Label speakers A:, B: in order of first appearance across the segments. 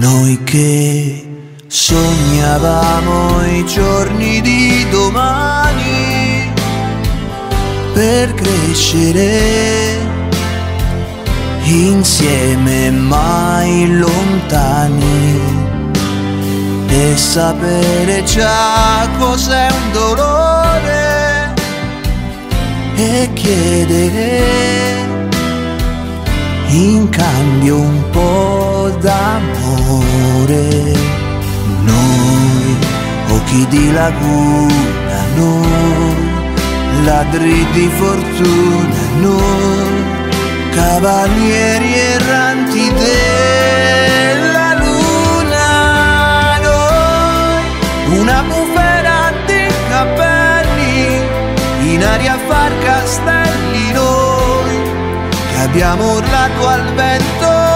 A: Noi che sognavamo i giorni di domani per crescere insieme mai lontani e sapere già cos'è un dolore e chiedere in cambio un po' d'amore. Noi, occhi di laguna, noi, ladri di fortuna, noi, cavalieri erranti della luna, noi, una bufera di capelli, in aria far castelli noi, che abbiamo urlato al vento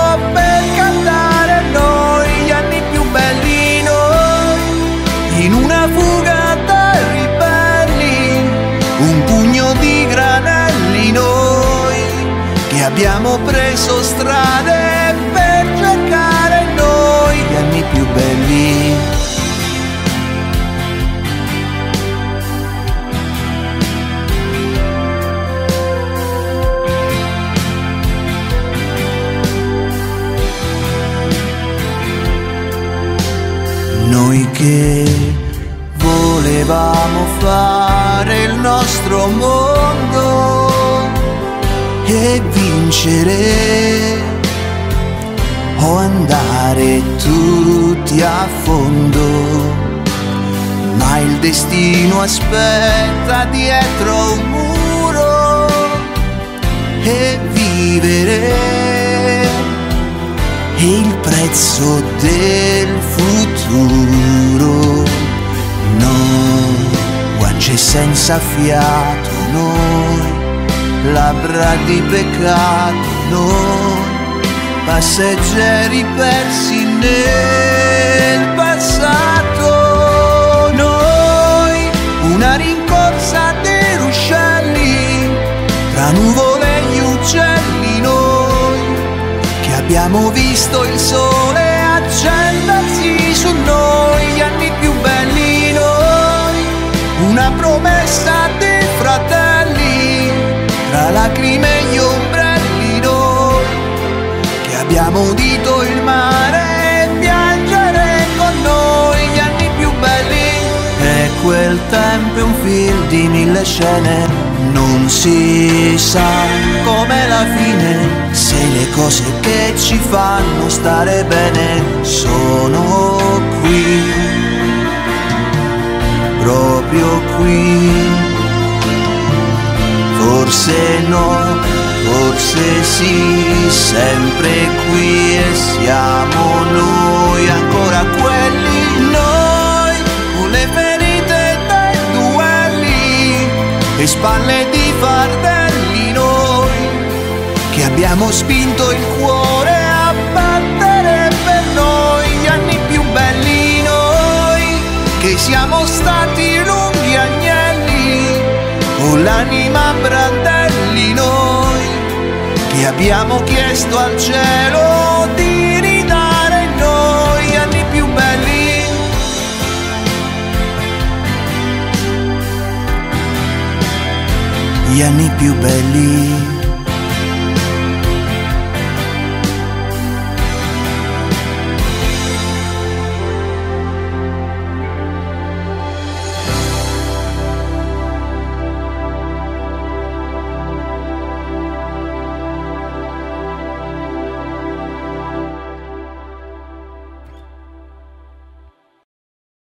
A: abbiamo preso strade per cercare noi gli anni più belli. Noi che volevamo fare il nostro mondo e vincere o andare tutti a fondo. Ma il destino aspetta dietro un muro e vivere è il prezzo del futuro. Noi, guance senza fiato, noi, labbra di peccato, passeggeri persi nel passato. Noi, una rincorsa dei ruscelli, tra nuvole e gli uccelli, noi che abbiamo visto il sole accendersi su noi, gli anni più belli noi, una promessa dei fratelli, tra lacrime e gli ombrelli noi, che abbiamo udito il mare piangere con noi, gli anni più belli. E quel tempo è un film di mille scene, non si sa com'è la fine, se le cose che ci fanno stare bene sono qui, proprio qui. Forse no, forse sì, sempre qui e siamo noi ancora quelli, noi con le ferite dei duelli e spalle di fardelli noi che abbiamo spinto il cuore a battere per noi gli anni più belli noi che siamo con l'anima a brandelli noi che abbiamo chiesto al cielo di ridare noi anni più belli. Gli anni più belli